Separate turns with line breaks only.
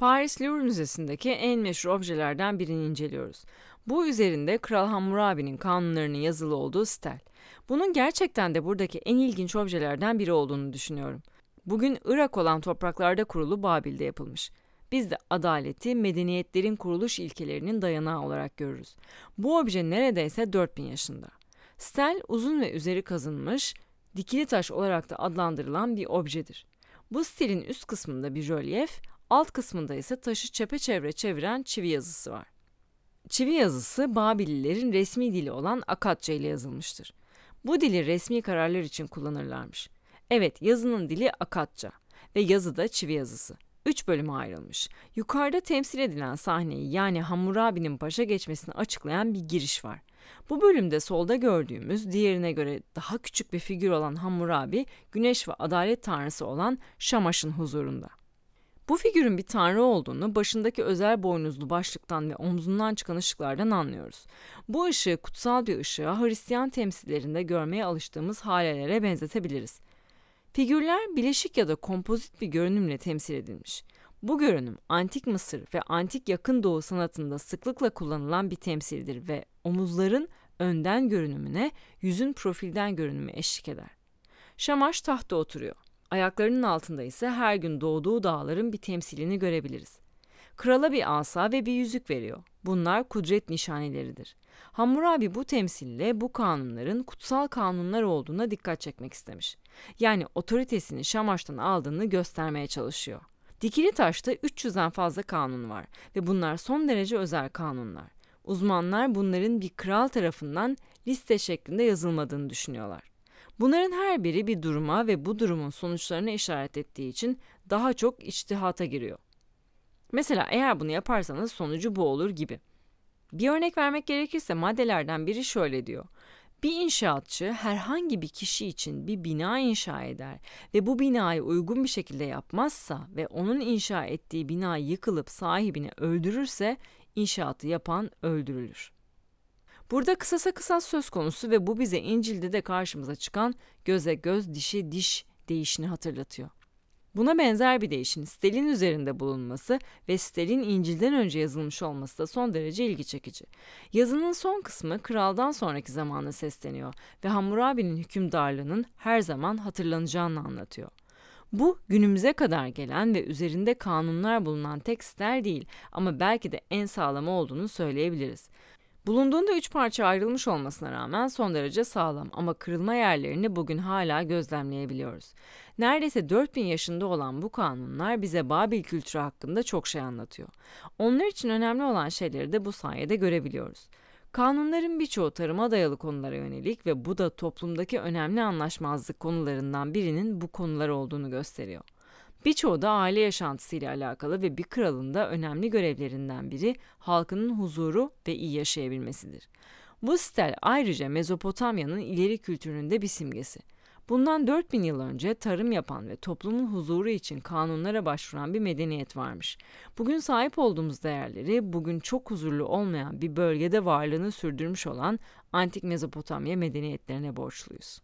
Paris Louvre Müzesi'ndeki en meşhur objelerden birini inceliyoruz. Bu üzerinde Kral Hammurabi'nin kanunlarının yazılı olduğu stel. Bunun gerçekten de buradaki en ilginç objelerden biri olduğunu düşünüyorum. Bugün Irak olan topraklarda kurulu Babil'de yapılmış. Biz de adaleti medeniyetlerin kuruluş ilkelerinin dayanağı olarak görürüz. Bu obje neredeyse 4000 yaşında. Stel uzun ve üzeri kazınmış, dikili taş olarak da adlandırılan bir objedir. Bu stilin üst kısmında bir rölyef, alt kısmında ise taşı çepeçevre çeviren çivi yazısı var. Çivi yazısı Babililerin resmi dili olan Akatça ile yazılmıştır. Bu dili resmi kararlar için kullanırlarmış. Evet, yazının dili Akatça ve yazı da çivi yazısı. Üç bölüme ayrılmış. Yukarıda temsil edilen sahneyi yani Hammurabi'nin başa geçmesini açıklayan bir giriş var. Bu bölümde solda gördüğümüz diğerine göre daha küçük bir figür olan Hammurabi, güneş ve adalet tanrısı olan Şamaş'ın huzurunda. Bu figürün bir tanrı olduğunu başındaki özel boynuzlu başlıktan ve omzundan çıkan ışıklardan anlıyoruz. Bu ışığı kutsal bir ışığa Hristiyan temsillerinde görmeye alıştığımız halelere benzetebiliriz. Figürler bileşik ya da kompozit bir görünümle temsil edilmiş. Bu görünüm antik Mısır ve antik yakın doğu sanatında sıklıkla kullanılan bir temsildir ve omuzların önden görünümüne yüzün profilden görünümü eşlik eder. Şamaş tahta oturuyor. Ayaklarının altında ise her gün doğduğu dağların bir temsilini görebiliriz. Krala bir asa ve bir yüzük veriyor. Bunlar kudret nişaneleridir. Hammurabi bu temsille bu kanunların kutsal kanunlar olduğuna dikkat çekmek istemiş. Yani otoritesini Şamaş'tan aldığını göstermeye çalışıyor. Dikili taşta 300'den fazla kanun var ve bunlar son derece özel kanunlar. Uzmanlar bunların bir kral tarafından liste şeklinde yazılmadığını düşünüyorlar. Bunların her biri bir duruma ve bu durumun sonuçlarına işaret ettiği için daha çok içtihata giriyor. Mesela eğer bunu yaparsanız sonucu bu olur gibi. Bir örnek vermek gerekirse maddelerden biri şöyle diyor. Bir inşaatçı herhangi bir kişi için bir bina inşa eder ve bu binayı uygun bir şekilde yapmazsa ve onun inşa ettiği bina yıkılıp sahibini öldürürse inşaatı yapan öldürülür. Burada kısasa kısas söz konusu ve bu bize İncil'de de karşımıza çıkan göze göz dişe diş değişini hatırlatıyor. Buna benzer bir değişin stelin üzerinde bulunması ve stelin İncil'den önce yazılmış olması da son derece ilgi çekici. Yazının son kısmı kraldan sonraki zamana sesleniyor ve Hammurabi'nin hükümdarlığının her zaman hatırlanacağını anlatıyor. Bu günümüze kadar gelen ve üzerinde kanunlar bulunan tek stel değil ama belki de en sağlamı olduğunu söyleyebiliriz. Bulunduğunda üç parça ayrılmış olmasına rağmen son derece sağlam ama kırılma yerlerini bugün hala gözlemleyebiliyoruz. Neredeyse 4000 yaşında olan bu kanunlar bize Babil kültürü hakkında çok şey anlatıyor. Onlar için önemli olan şeyleri de bu sayede görebiliyoruz. Kanunların birçoğu tarıma dayalı konulara yönelik ve bu da toplumdaki önemli anlaşmazlık konularından birinin bu konular olduğunu gösteriyor. Birçoğu da aile yaşantısıyla alakalı ve bir kralın da önemli görevlerinden biri halkının huzuru ve iyi yaşayabilmesidir. Bu stel ayrıca Mezopotamya'nın ileri kültürünün de bir simgesi. Bundan 4000 yıl önce tarım yapan ve toplumun huzuru için kanunlara başvuran bir medeniyet varmış. Bugün sahip olduğumuz değerleri bugün çok huzurlu olmayan bir bölgede varlığını sürdürmüş olan antik Mezopotamya medeniyetlerine borçluyuz.